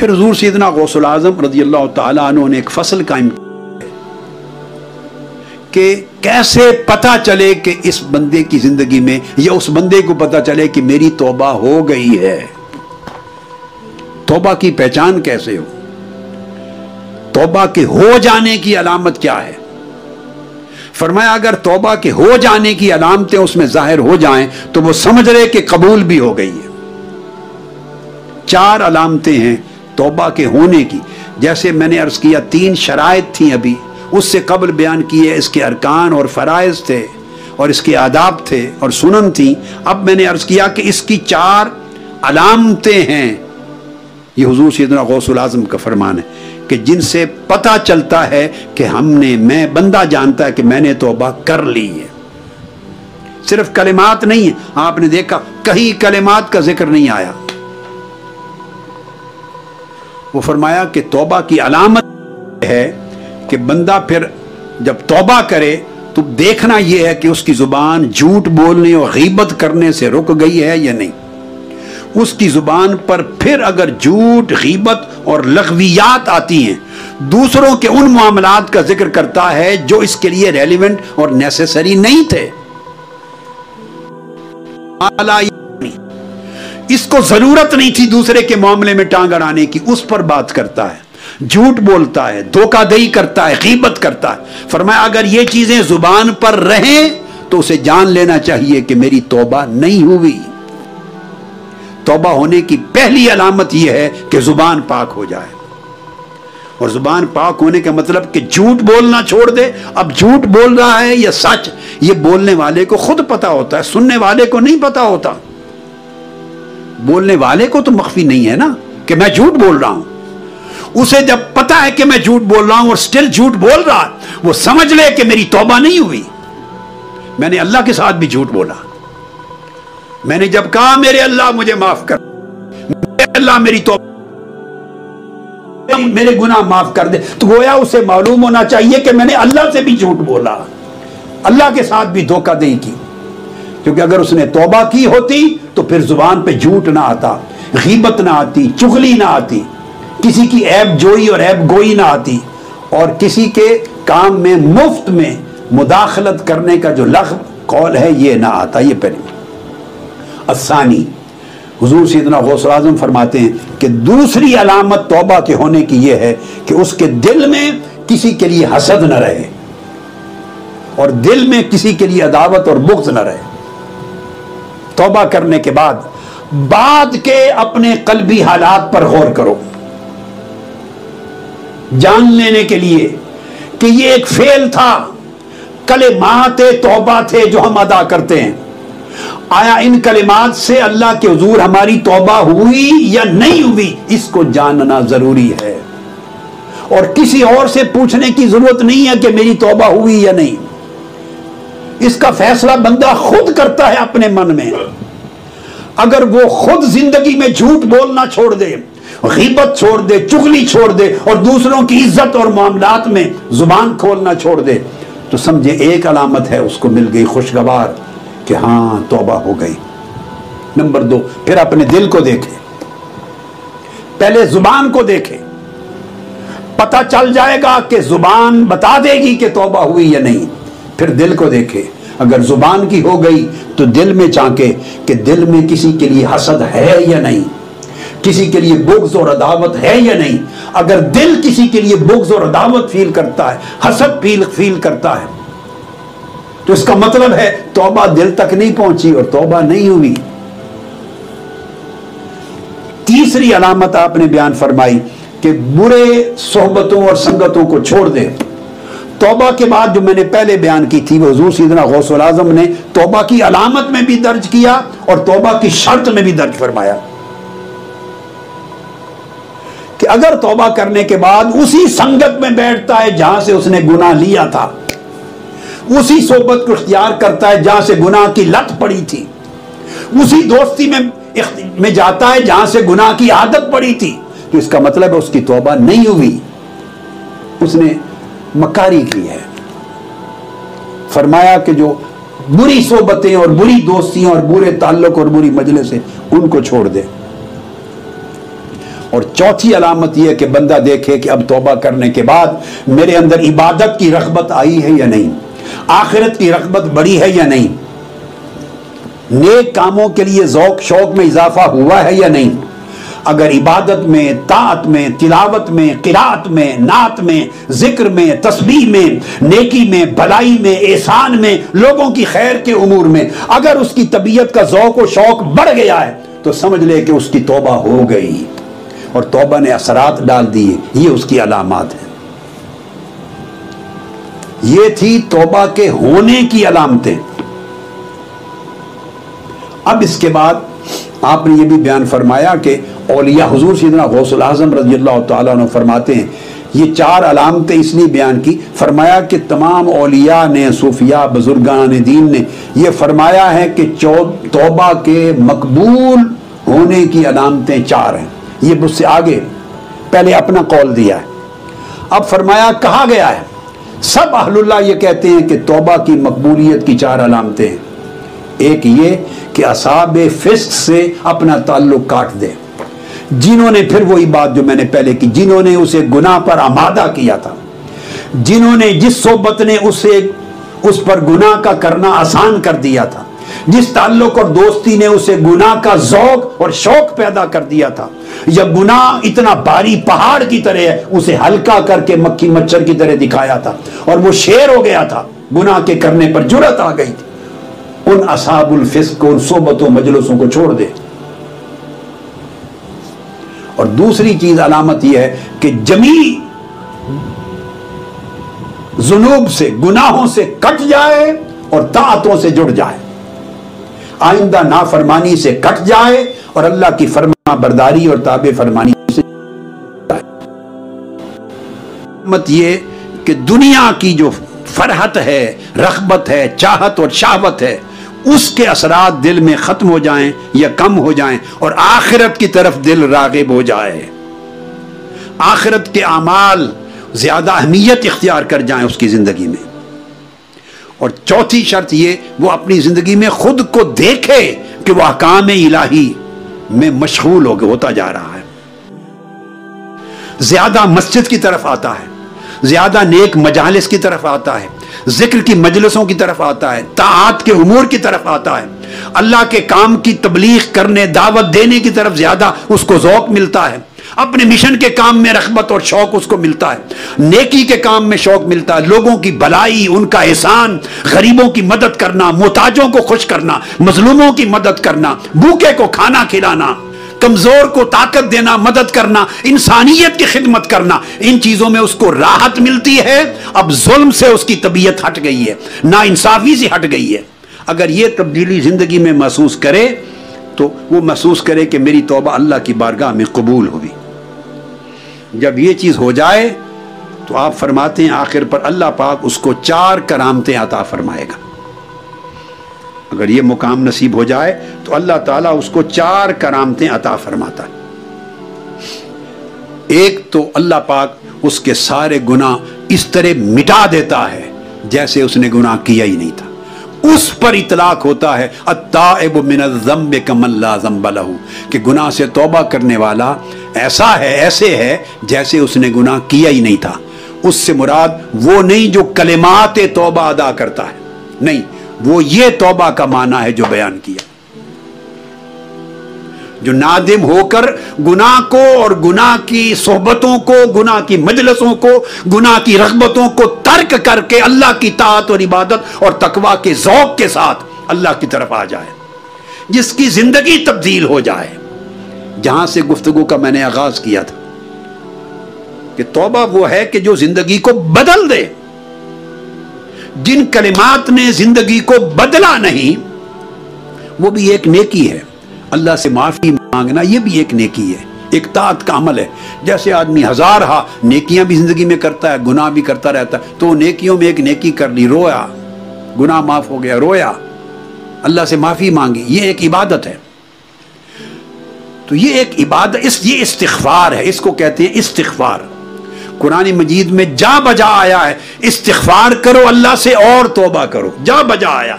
फिर हजूर सैदना गौसल आज़म रज़ी अल्लाह तु ने एक फ़सल कायम कि कैसे पता चले कि इस बंदे की ज़िंदगी में या उस बंदे को पता चले कि मेरी तोबा हो गई है। तोबा की पहचान कैसे हो? तोबा के हो जाने की अलामत क्या है? फरमाया, अगर तोबा के हो जाने की अलामतें उसमें ज़ाहिर हो जाएँ तो वो समझ रहे कि कबूल भी हो गई है। चार अलामतें हैं तोबा के होने की। जैसे मैंने अर्ज़ किया, तीन शराइत थी अभी। उससे कबल बयान किए, इसके अरकान और फ़राइज थे और इसके आदाब थे और सुनन थी। अब मैंने अर्ज़ किया कि इसकी चार अलामतें हैं। ये हजूर सैदना गौसल आज़म का फरमान है कि जिनसे पता चलता है कि हमने, मैं, बंदा जानता है कि मैंने तोबा कर ली है। सिर्फ़ कलिमात नहीं है। आपने देखा, कहीं कलिमात का ज़िक्र नहीं आया। वो फरमाया कि तोबा की अलामत है कि बंदा फिर जब तोबा करे तो देखना यह है कि उसकी ज़ुबान झूठ बोलने और गीबत करने से रुक गई है या नहीं। उसकी ज़ुबान पर फिर अगर झूठ, गीबत और लघवियात आती हैं, दूसरों के उन मामलात का ज़िक्र करता है जो इसके लिए रेलिवेंट और नेसेसरी नहीं थे। इसको ज़रूरत नहीं थी दूसरे के मामले में टांग अड़ाने की। उस पर बात करता है। झूठ बोलता है धोखादही करता है, गीबत करता है। फरमाया, अगर ये चीज़ें ज़ुबान पर रहें तो उसे जान लेना चाहिए कि मेरी तोबा नहीं हुई। तोबा होने की पहली अलामत यह है कि ज़ुबान पाक हो जाए। और ज़ुबान पाक होने का मतलब कि झूठ बोलना छोड़ दे। अब झूठ बोल रहा है या सच, ये बोलने वाले को खुद पता होता है, सुनने वाले को नहीं पता होता। बोलने वाले को तो मख्फी नहीं है ना, कि मैं झूठ बोल रहा हूँ। उसे जब पता है कि मैं झूठ बोल रहा हूँ और स्टिल झूठ बोल रहा, वो समझ ले कि मेरी तौबा नहीं हुई। मैंने अल्लाह के साथ भी झूठ बोला। मैंने जब कहा, मेरे अल्लाह मुझे माफ़ कर अल्लाह मेरी तो मेरे गुनाह माफ़ कर दे। तो गोया उसे मालूम होना चाहिए कि मैंने अल्लाह से भी झूठ बोला। अल्लाह के साथ भी धोखा नहीं की क्योंकि अगर उसने तोबा की होती तो फिर ज़ुबान पे झूठ ना आता, गीबत ना आती, चुगली ना आती, किसी की ऐब जोई और ऐब गोई ना आती, और किसी के काम में, मुफ़्त में मुदाखलत करने का जो लख, कौल है, ये ना आता, ये पहले। आसानी हजूर सीदना गौसल आज़म फरमाते हैं कि दूसरी अलामत तोबा के होने की यह है कि उसके दिल में किसी के लिए हसद न रहे, और दिल में किसी के लिए अदावत और बुग्ज न रहे। तोबा करने के बाद बाद के अपने कलबी हालात पर गौर करो। जान लेने के लिए कि ये एक फेल था। कले माते तोबा थे जो हम अदा करते हैं। आया इन कलिमात से अल्लाह के हजूर, हमारी तोबा हुई या नहीं हुई, इसको जानना ज़रूरी है। और किसी और से पूछने की ज़रूरत नहीं है कि मेरी तोबा हुई या नहीं। इसका फैसला बंदा खुद करता है अपने मन में। अगर वो खुद ज़िंदगी में झूठ बोलना छोड़ दे, गीबत छोड़ दे, चुगली छोड़ दे और दूसरों की इज़्ज़त और मामलात में ज़ुबान खोलना छोड़ दे तो समझे एक अलामत है, उसको मिल गई खुशगवार कि हाँ तोबा हो गई। नंबर दो, फिर अपने दिल को देखे। पहले ज़ुबान को देखे। पता चल जाएगा कि ज़ुबान बता देगी कि तौबा हुई या नहीं। फिर दिल को देखे। अगर ज़ुबान की हो गई तो दिल में चाके कि दिल में किसी के लिए हसद है या नहीं? किसी के लिए बुग्ज और अदावत है या नहीं? अगर दिल किसी के लिए बुग्ज और अदावत फील करता है, हसद फील फील करता है तो इसका मतलब है तौबा दिल तक नहीं पहुँची और तौबा नहीं हुई। तीसरी अलामत आपने बयान फरमाई कि बुरे सोहबतों और संगतों को छोड़ दे। तौबा के बाद जो मैंने पहले बयान की थी, वो हजूर सीदना गौसल आज़म ने तौबा की अलामत में भी दर्ज किया और तोबा की शर्त में भी दर्ज फरमाया कि अगर तौबा करने के बाद उसी संगत में बैठता है जहाँ से उसने गुनाह लिया था, उसी सोबत को इख्तियार करता है जहाँ से गुनाह की लत पड़ी थी, उसी दोस्ती में में जाता है जहाँ से गुनाह की आदत पड़ी थी तो इसका मतलब है उसकी तोबा नहीं हुई। उसने मकारी की है। फरमाया कि जो बुरी सोबतें और बुरी दोस्तियाँ और बुरे ताल्लुक और बुरी मजले से उनको छोड़ दे। और चौथी अलामत यह कि बंदा देखे कि अब तोबा करने के बाद मेरे अंदर इबादत की रगबत आई है या नहीं? आखिरत की रगबत बढ़ी है या नहीं? नेक कामों के लिए जौक, शौक में इजाफा हुआ है या नहीं? अगर इबादत में तात में, तिलावत में, किरात में, नात में, ज़िक्र में, तस्बीह में, नेकी में, भलाई में, एहसान में, लोगों की खैर के उमूर में, अगर उसकी तबीयत का जौक व शौक बढ़ गया है तो समझ ले कि उसकी तोबा हो गई। और तोबा ने असरात डाल दिए, ये उसकी अलामत है। ये थी तोबा के होने की अलामतें। अब इसके बाद आपने ये भी बयान फरमाया कि औलिया हजूर सीदना गौसल आज़म रज़ी अल्लाह फरमाते हैं, ये चार अलामतें इसलिए बयान की। फरमाया कि तमाम औलिया ने, सूफिया, बुजुर्गान दीन ने यह फरमाया है कि तोबा के मकबूल होने की अलामतें चार हैं। ये मुझसे आगे पहले अपना कौल दिया है। अब फरमाया कहा गया है, सब अहलुल्लाह ये कहते हैं कि तोबा की मकबूलियत की चार अलामतें हैं। एक ये कि असाब फिस्ट से अपना ताल्लुक काट दे। जिन्होंने फिर वही बात जो मैंने पहले की, जिन्होंने उसे गुनाह पर आमादा किया था, जिन्होंने जिस सोबत ने उसे, उस पर गुनाह का करना आसान कर दिया था, जिस ताल्लुक और दोस्ती ने उसे गुनाह का जौक और शौक पैदा कर दिया था, या गुनाह इतना भारी पहाड़ की तरह है, उसे हल्का करके मक्खी मच्छर की तरह दिखाया था, और वो शेर हो गया था, गुनाह के करने पर जुरत आ गई थी। उन असाबुल फिस्क उन सोबतों, मजलसों को छोड़ दे। और दूसरी चीज़ अलामत यह है कि जमी जुनूब से, गुनाहों से कट जाए और तातों से जुड़ जाए। आइंदा नाफरमानी से कट जाए और अल्लाह की फरमा बरदारी और ताबे फरमानी से मत ये कि दुनिया की जो फरहत है रखबत है, चाहत और शाहवत है उसके असरात दिल में ख़त्म हो जाएँ या कम हो जाएँ और आखिरत की तरफ़ दिल रागिब हो जाए। आखिरत के अमाल ज़्यादा अहमियत इख्तियार कर जाएँ उसकी ज़िंदगी में। और चौथी शर्त ये, वो अपनी ज़िंदगी में खुद को देखे कि वह काम इलाही में मशगूल हो होता जा रहा है। ज़्यादा मस्जिद की तरफ़ आता है, ज़्यादा नेक मजालिस की तरफ़ आता है ज़िक्र की मजलसों की तरफ़ आता है, ताआत के उमूर की तरफ़ आता है। अल्लाह के काम की तबलीग करने, दावत देने की तरफ़ ज़्यादा उसको जौक मिलता है। अपने मिशन के काम में रखबत और शौक उसको मिलता है। नेकी के काम में शौक मिलता है। लोगों की भलाई, उनका एहसान, गरीबों की मदद करना, मोहताजों को खुश करना, मजलूमों की मदद करना, भूखे को खाना खिलाना। कमज़ोर को ताकत देना, मदद करना, इंसानियत की खिदमत करना, इन चीज़ों में उसको राहत मिलती है। अब जुल्म से उसकी तबीयत हट गई है, ना इंसाफी से हट गई है। अगर ये तब्दीली ज़िंदगी में महसूस करे तो वो महसूस करे कि मेरी तोबा अल्लाह की बारगाह में कबूल हुई जब ये चीज़ हो जाए तो आप फरमाते हैं, आखिर पर अल्लाह पाक उसको चार करामतें आता फरमाएगा। अगर ये मुकाम नसीब हो जाए तो अल्लाह ताला उसको चार करामतें अता फरमाता है। एक तो अल्लाह पाक उसके सारे गुनाह इस तरह मिटा देता है, जैसे उसने गुनाह किया ही नहीं था। उस पर इतलाक होता है कि गुनाह से तौबा करने वाला ऐसा है, ऐसे है, जैसे उसने गुनाह किया ही नहीं था। उससे मुराद वो नहीं जो कलेमात तौबा अदा करता है। नहीं वो ये तौबा का माना है जो बयान किया। जो नादिम होकर गुनाह को और गुनाह की सोहबतों को, गुनाह की मजलसों को, गुनाह की रगबतों को तर्क करके अल्लाह की तात और इबादत और तकवा के जौक के साथ अल्लाह की तरफ़ आ जाए, जिसकी ज़िंदगी तब्दील हो जाए। जहाँ से गुफ्तगु का मैंने आगाज़ किया था कि तौबा वो है कि जो ज़िंदगी को बदल दे। जिन कलिमात ने ज़िंदगी को बदला नहीं, वो भी एक नेकी है। अल्लाह से माफ़ी मांगना ये भी एक नेकी है। एक तात का अमल है। जैसे आदमी हज़ार हा नेकियाँ भी ज़िंदगी में करता है, गुनाह भी करता रहता है तो नेकियों में एक नेकी कर ली, रोया। गुनाह माफ़ हो गया, रोया। अल्लाह से माफ़ी मांगी, ये एक इबादत है। तो ये एक इबादत, इस, ये इस्तफार है, इसको कहते हैं इस्तफार कुरानी मजीद में जा बजा आया है। इस्तफार करो, अल्लाह से और तोबा करो। जा बजा आया।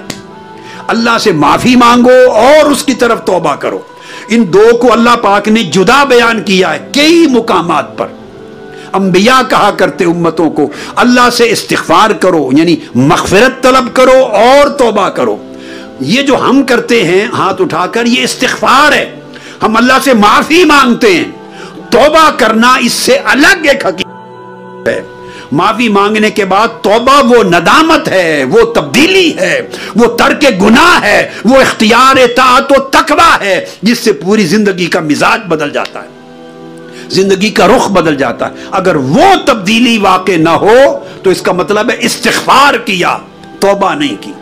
अल्लाह से माफ़ी मांगो और उसकी तरफ़ तोबा करो। इन दो को अल्लाह पाक ने जुदा बयान किया है, कई मुकाम पर। अंबिया कहा करते उम्मतों को, अल्लाह से इस्तफार करो, यानी मगफरत तलब करो और तोबा करो। ये जो हम करते हैं, हाथ उठाकर, ये इस्तफार है। हम अल्लाह से माफ़ी मांगते हैं। तोबा करना इससे अलग एक हकीकत है। माफ़ी मांगने के बाद तोबा वो नदामत है, वो तब्दीली है, वो तर्क गुना है, वो इख्तियार तात तकवा है, जिससे पूरी ज़िंदगी का मिजाज बदल जाता है। ज़िंदगी का रुख बदल जाता है। अगर वो तब्दीली वाकई ना हो तो इसका मतलब है इस्तफार किया, तोबा नहीं की।